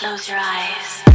Close your eyes.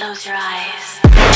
Close your eyes.